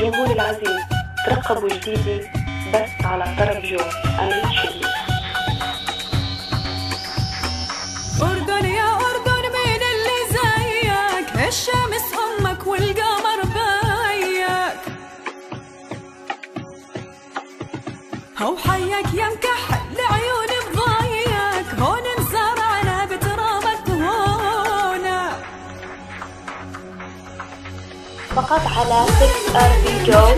جمهور العزيز ترقبوا جديدي بس على طرب جو. أنا أردن يا أردن مين اللي زيك؟ الشمس أمك والقمر بايك. هو حيك يا مكحل لعيون بضايك هون فقط على 6rvjoe.com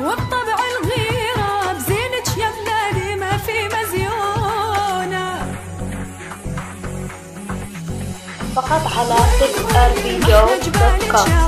والطبع الغيرة بزينك يا بلادي ما في مزيونة. فقط على 6rvjoe.com يا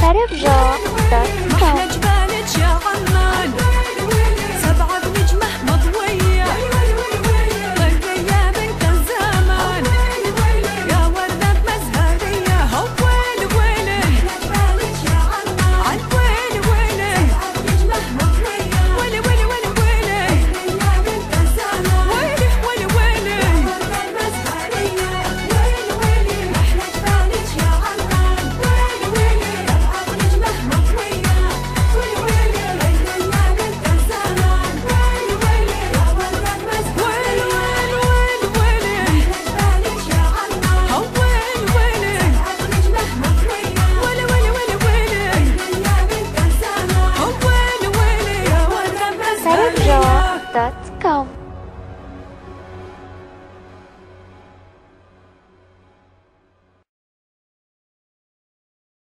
Хорошо, так.